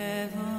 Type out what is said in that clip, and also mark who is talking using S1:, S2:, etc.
S1: heaven.